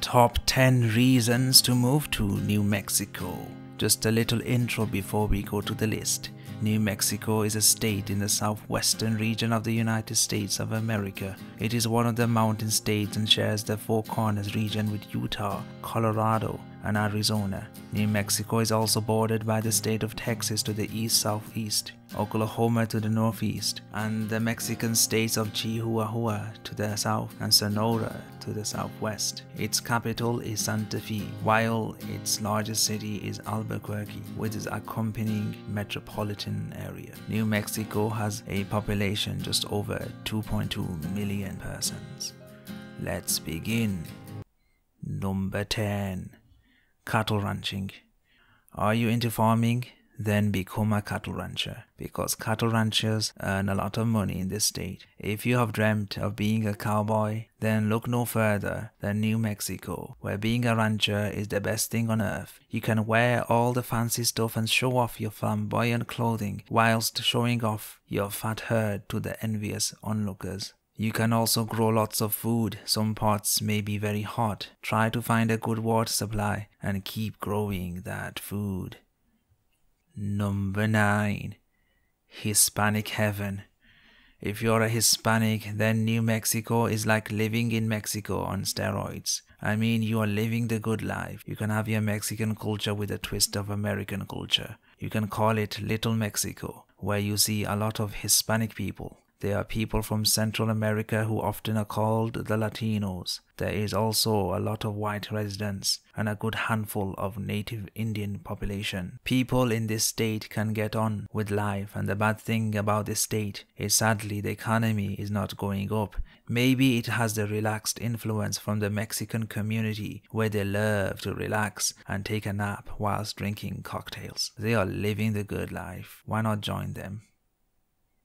Top 10 reasons to move to New Mexico. Just a little intro before we go to the list. New Mexico is a state in the southwestern region of the United States of America. It is one of the mountain states and shares the Four Corners region with Utah, Colorado, and Arizona. New Mexico is also bordered by the state of Texas to the east southeast, Oklahoma to the northeast, and the Mexican states of Chihuahua to the south and Sonora to the southwest. Its capital is Santa Fe, while its largest city is Albuquerque, with its accompanying metropolitan area. New Mexico has a population just over 2.2 million persons. Let's begin. Number 10 Cattle ranching. Are you into farming? Then become a cattle rancher because cattle ranchers earn a lot of money in this state. If you have dreamt of being a cowboy, then look no further than New Mexico, where being a rancher is the best thing on earth. You can wear all the fancy stuff and show off your flamboyant clothing whilst showing off your fat herd to the envious onlookers. You can also grow lots of food. Some parts may be very hot. Try to find a good water supply and keep growing that food. Number 9. Hispanic Heaven. If you're a Hispanic, then New Mexico is like living in Mexico on steroids. I mean, you are living the good life. You can have your Mexican culture with a twist of American culture. You can call it Little Mexico, where you see a lot of Hispanic people. There are people from Central America who often are called the Latinos. There is also a lot of white residents and a good handful of native Indian population. People in this state can get on with life and the bad thing about this state is sadly the economy is not going up. Maybe it has the relaxed influence from the Mexican community where they love to relax and take a nap whilst drinking cocktails. They are living the good life. Why not join them?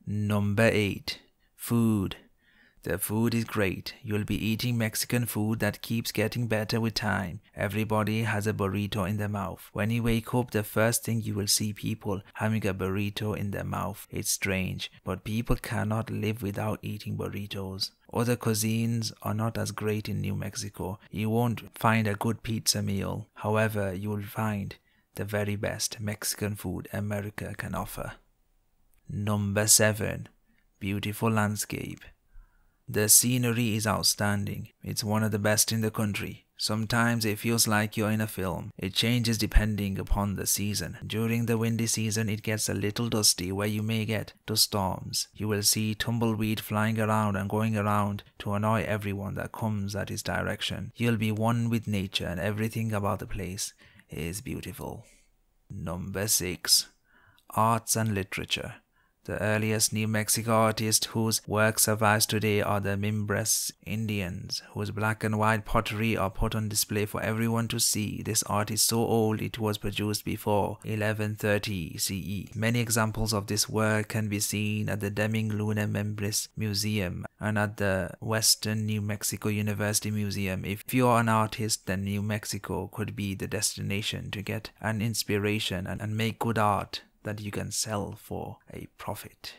Number 8. Food. The food is great. You'll be eating Mexican food that keeps getting better with time. Everybody has a burrito in their mouth. When you wake up, the first thing you will see people having a burrito in their mouth. It's strange, but people cannot live without eating burritos. Other cuisines are not as great in New Mexico. You won't find a good pizza meal. However, you will find the very best Mexican food America can offer. Number 7. Beautiful landscape. The scenery is outstanding. It's one of the best in the country. Sometimes it feels like you're in a film. It changes depending upon the season. During the windy season, it gets a little dusty where you may get dust storms. You will see tumbleweed flying around and going around to annoy everyone that comes at its direction. You'll be one with nature and everything about the place is beautiful. Number 6. Arts and Literature. The earliest New Mexico artists whose work survives today are the Mimbres Indians, whose black and white pottery are put on display for everyone to see. This art is so old it was produced before 1130 CE. Many examples of this work can be seen at the Deming Luna Mimbres Museum and at the Western New Mexico University Museum. If you're an artist, then New Mexico could be the destination to get an inspiration and, and make good art that you can sell for a profit.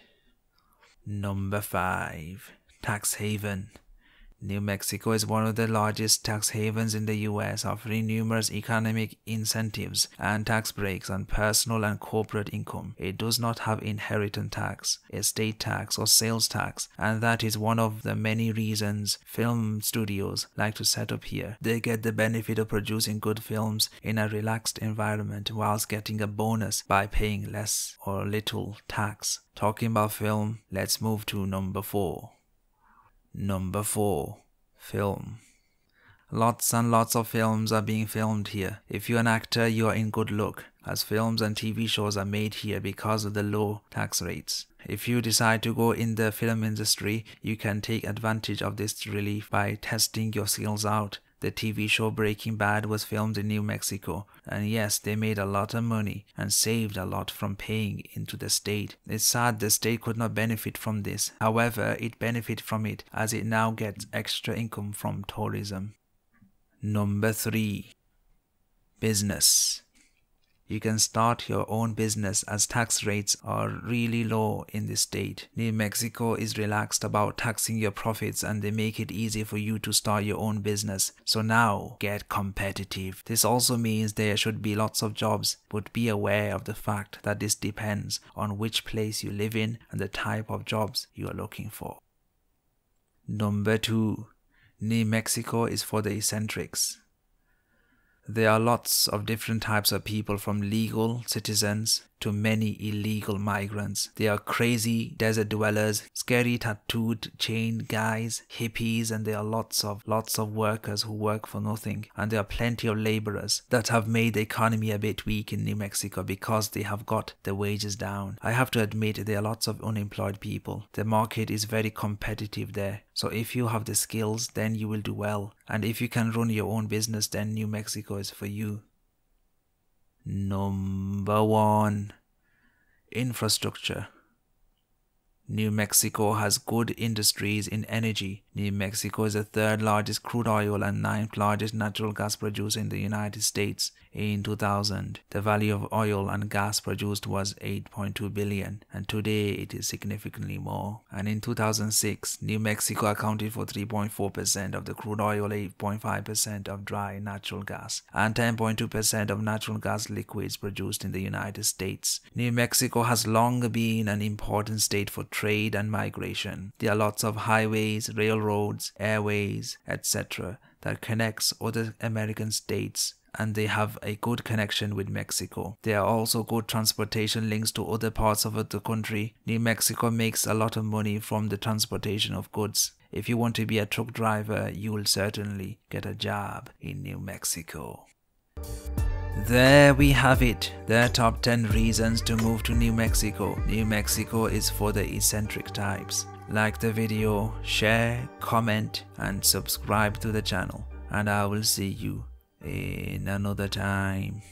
Number 5. Tax Haven. New Mexico is one of the largest tax havens in the US, offering numerous economic incentives and tax breaks on personal and corporate income. It does not have inheritance tax, estate tax, or sales tax, and that is one of the many reasons film studios like to set up here. They get the benefit of producing good films in a relaxed environment whilst getting a bonus by paying less or little tax. Talking about film, let's move to number 4. Number 4. Film. Lots and lots of films are being filmed here. If you're an actor, you are in good luck, as films and TV shows are made here because of the low tax rates. If you decide to go in the film industry, you can take advantage of this relief by testing your skills out. The TV show Breaking Bad was filmed in New Mexico, and yes, they made a lot of money and saved a lot from paying into the state. It's sad the state could not benefit from this. However, it benefit from it as it now gets extra income from tourism. Number 3. Business. You can start your own business as tax rates are really low in the state. New Mexico is relaxed about taxing your profits and they make it easy for you to start your own business. So now get competitive. This also means there should be lots of jobs, but be aware of the fact that this depends on which place you live in and the type of jobs you are looking for. Number 2. New Mexico is for the eccentrics. There are lots of different types of people from legal citizens to many illegal migrants. They are crazy desert dwellers, scary tattooed chained guys, hippies, and there are lots of lots of workers who work for nothing. And there are plenty of laborers that have made the economy a bit weak in New Mexico because they have got the wages down. I have to admit there are lots of unemployed people. The market is very competitive there. So if you have the skills, then you will do well. And if you can run your own business, then New Mexico is for you. Number one, infrastructure. New Mexico has good industries in energy. New Mexico is the third largest crude oil and ninth largest natural gas producer in the United States. In 2000, the value of oil and gas produced was 8.2 billion and today it is significantly more. And in 2006, New Mexico accounted for 3.4% of the crude oil, 8.5% of dry natural gas, and 10.2% of natural gas liquids produced in the United States. New Mexico has long been an important state for trade and migration. There are lots of highways, railroads, airways, etc. that connects other American states and they have a good connection with Mexico. There are also good transportation links to other parts of the country. New Mexico makes a lot of money from the transportation of goods. If you want to be a truck driver, you will certainly get a job in New Mexico. There we have it, the top 10 reasons to move to New Mexico. New Mexico is for the eccentric types. Like the video, share, comment and subscribe to the channel and I will see you in another time.